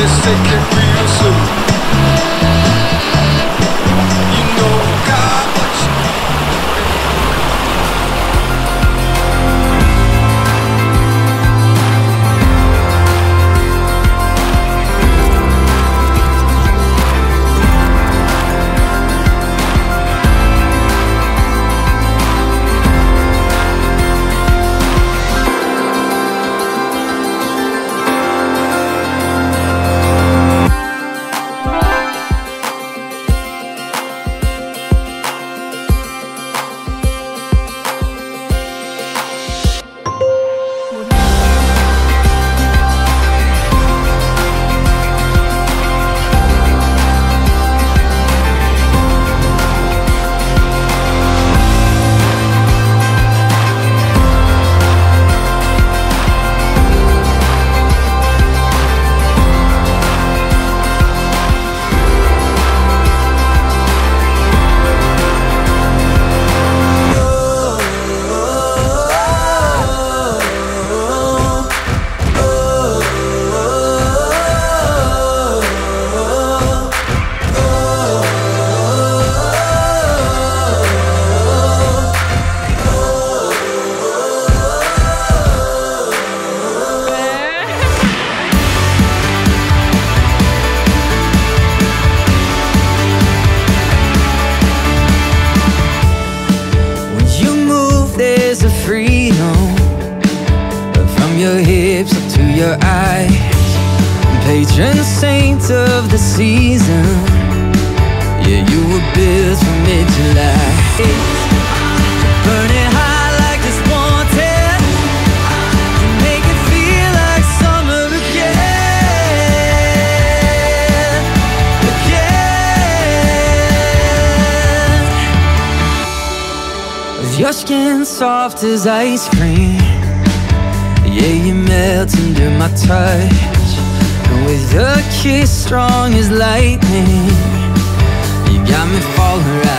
let's take it real soon. There's a freedom from your hips up to your eyes. Patron saint of the season. Yeah, you were built for mid-July. Burning your skin soft as ice cream. Yeah, you melt under my touch. And with a kiss strong as lightning. You got me falling right